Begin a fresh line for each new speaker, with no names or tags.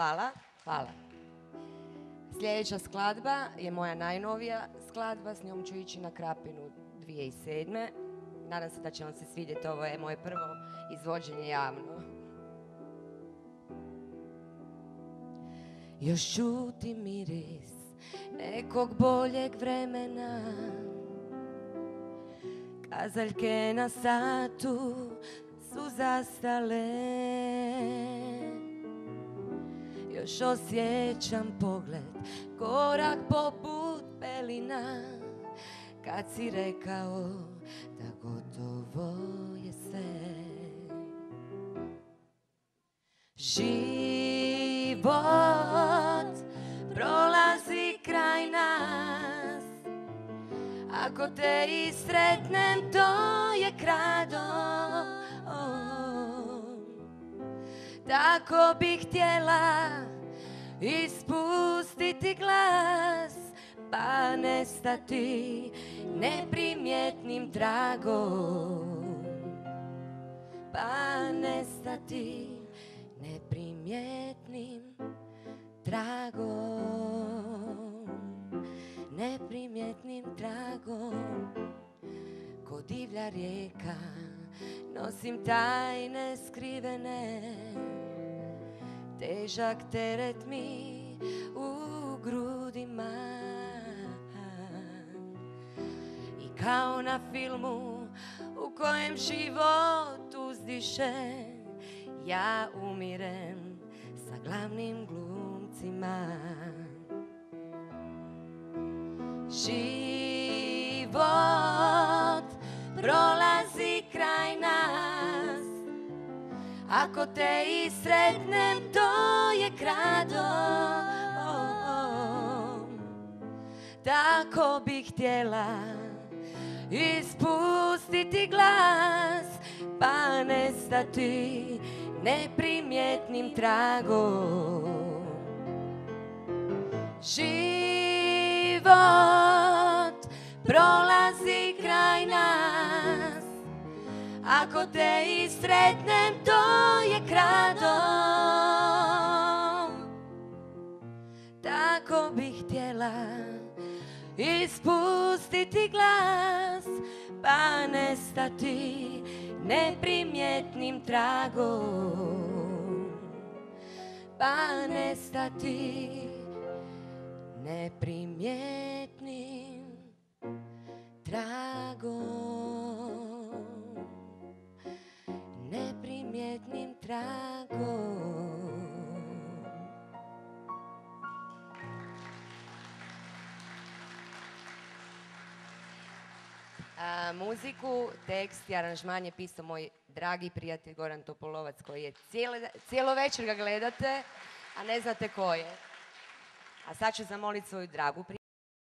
Hvala, hvala. Sljedeća skladba je moja najnovija skladba, s njom ću ići na Krapinu 2007. Nadam se da će vam se svidjeti, ovo je moje prvo izvođenje javno. Još čuti miris nekog boljeg vremena Kazaljke na satu su zastale Još osjećam pogled, korak poput pelina. Kad si rekao da gotovo je sve. Život prolazi kraj nas. Ako te i sretnem to je krado. Tako bih htjela ispustiti glas Pa nestati neprimjetnim tragom. Pa nestati neprimjetnim tragom. Neprimjetnim tragom. Ko divlja rijeka Nosim tajne skrivene Težak teret mi u grudima. I kao na filmu u kojem život uzdiše Ja umirem sa glavnim glumcima. Život Ako te i sretnem to je krado. Tako bih htjela ispustiti glas Pa nestati neprimjetnim tragom. Život Ako te i sretnem to je krado Tako bih htjela ispustiti glas Pa nestati neprimjetnim tragom. Pa nestati neprimjetnim tragom Muziku, tekst i aranžman je pisao moj dragi prijatelj Goran Topolovac koji je cijele, cijelo večer ga gledate, a ne znate ko je. A sad ću zamoliti svoju dragu prijatelju